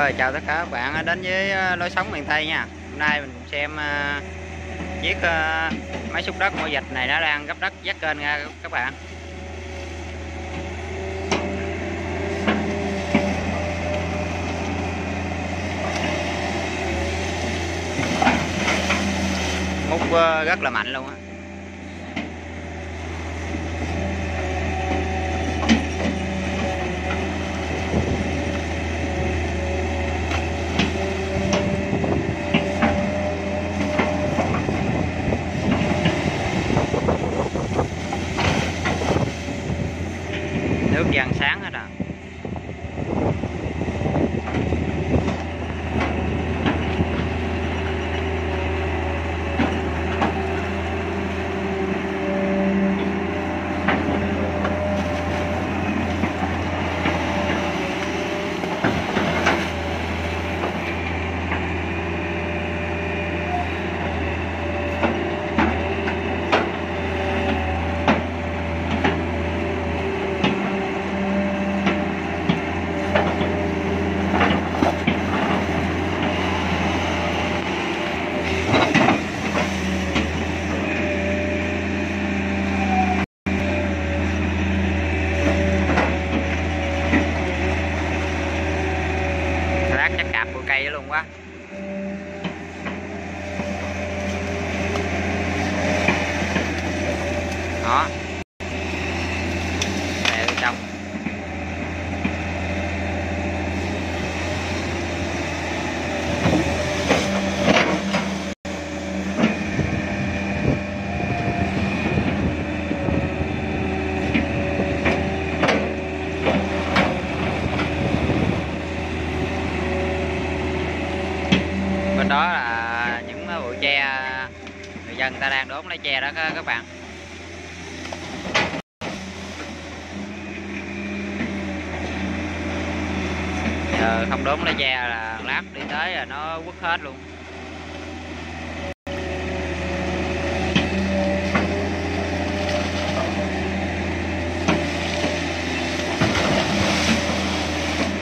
Rồi, chào tất cả các bạn. Đến với ờ, lối sống miền Tây nha. Hôm nay mình cùng xem ờ, chiếc ờ, máy xúc đất mùa dịch này nó đang gấp đất dắt kênh nha các bạn. Múc rất là mạnh luôn á. Dàn sáng hết à. Cắt chắc cạp của cây đó luôn quá. Đó Để trong bên đó là những bụi tre người dân người ta đang đốn lấy tre đó các các bạn. Giờ không đốn lấy tre là lát đi tới là nó quất hết luôn.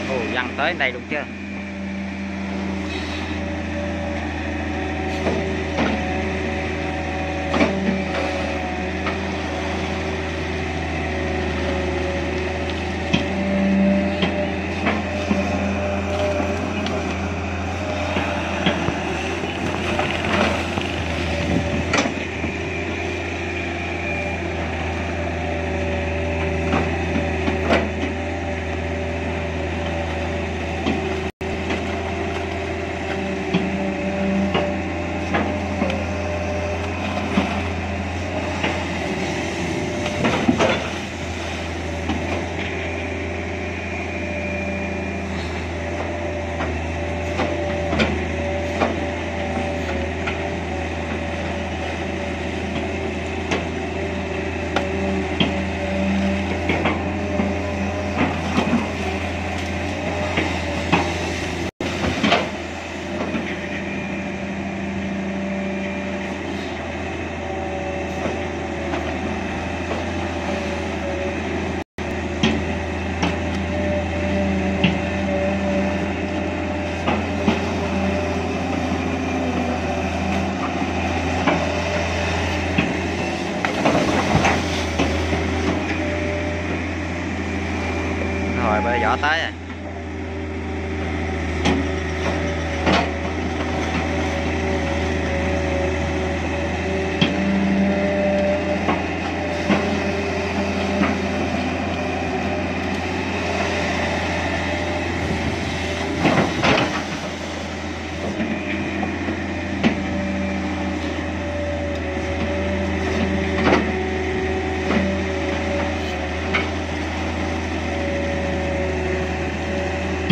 Ồ văng tới đây luôn chưa rồi bây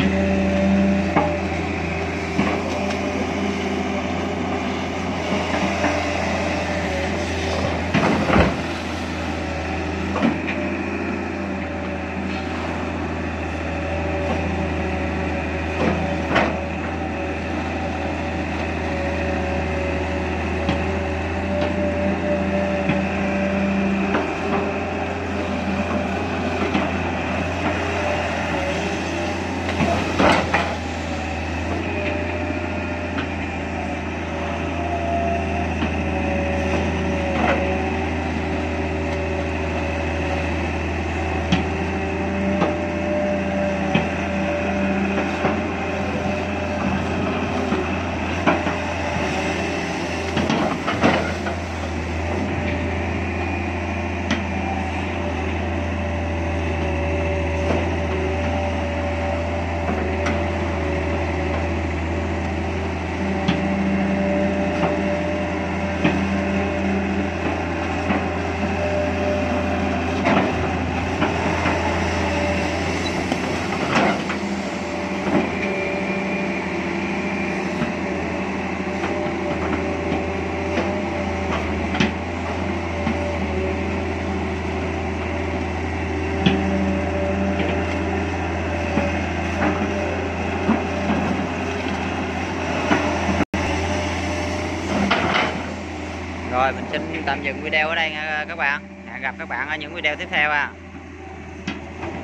Yeah. Rồi, mình xin tạm dừng video ở đây nha các bạn. Hẹn gặp các bạn ở những video tiếp theo à.